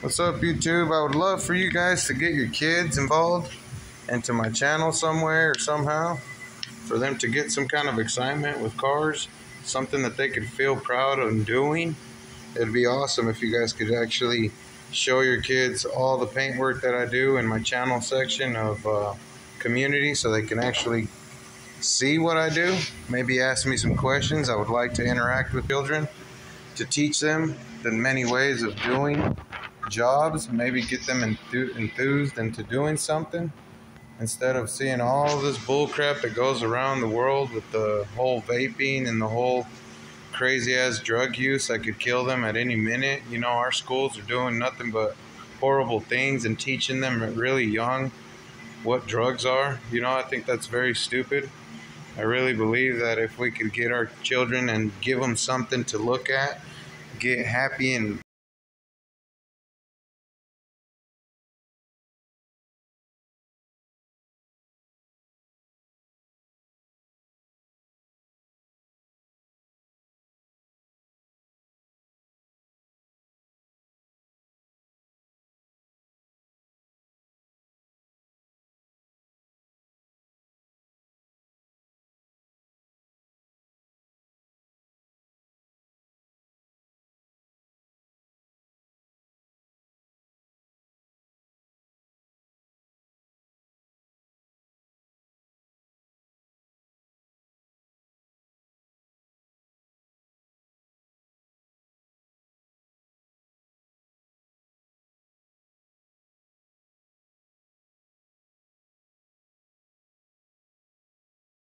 What's up, YouTube? I would love for you guys to get your kids involved into my channel somewhere or somehow, for them to get some kind of excitement with cars, something that they could feel proud of doing. It'd be awesome if you guys could actually show your kids all the paintwork that I do in my channel section of uh, community so they can actually see what I do. Maybe ask me some questions. I would like to interact with children to teach them the many ways of doing jobs, maybe get them enthused into doing something instead of seeing all this bullcrap that goes around the world with the whole vaping and the whole crazy ass drug use that could kill them at any minute. You know, our schools are doing nothing but horrible things and teaching them really young what drugs are. You know, I think that's very stupid. I really believe that if we could get our children and give them something to look at, get happy and